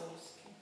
Masowski.